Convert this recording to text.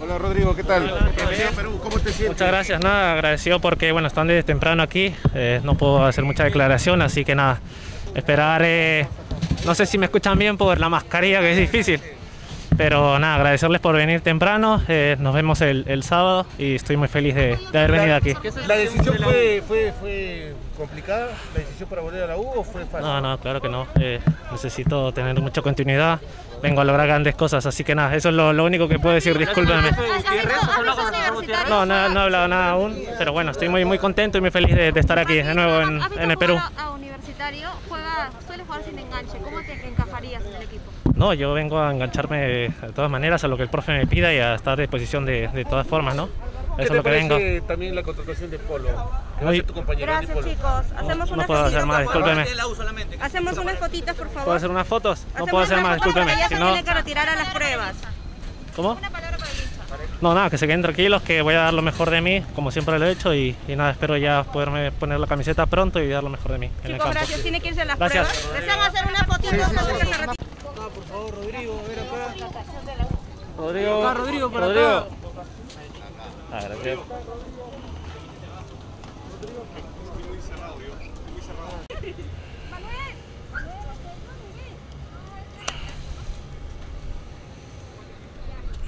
Hola Rodrigo, ¿qué tal? Bienvenido a Perú, ¿cómo te sientes? Muchas gracias, nada, agradecido porque bueno, están desde temprano aquí, eh, no puedo hacer mucha declaración, así que nada, esperar, eh, no sé si me escuchan bien por la mascarilla que es difícil, pero nada, agradecerles por venir temprano, eh, nos vemos el, el sábado y estoy muy feliz de, de haber venido aquí. ¿La decisión fue, fue, fue complicada? ¿La decisión para volver a la U o fue fácil? No, no, claro que no, eh, necesito tener mucha continuidad, vengo a lograr grandes cosas, así que nada, eso es lo, lo único que puedo decir, discúlpenme. No, no, no he hablado nada aún, pero bueno, estoy muy, muy contento y muy feliz de, de estar aquí de nuevo en, en el Perú. A universitario, juega, suele jugar sin enganche. ¿Cómo te encajarías en el equipo? No, yo vengo a engancharme de todas maneras a lo que el profe me pida y a estar a disposición de, de todas formas, ¿no? ¿Qué Eso te es lo que vengo. también la contratación de Polo? Gracias Polo. chicos. Hacemos No unas puedo hacer más, discúlpeme. Hacemos unas fotitos, por favor. ¿Puedo hacer unas fotos? No Hacemos puedo hacer más, discúlpeme. Si no, tiene que retirar a las pruebas. ¿Cómo? No, nada, que se queden tranquilos, que voy a dar lo mejor de mí, como siempre lo he hecho, y, y nada, espero ya poderme poner la camiseta pronto y dar lo mejor de mí en el Chicos, campo. gracias. Tiene que irse a las Gracias. pruebas. ¿Desean hacer una fotito sobre que se retire? por favor, Rodrigo, a ver acá. Rodrigo. Rodrigo, por Rodrigo. acá. Ah, gracias.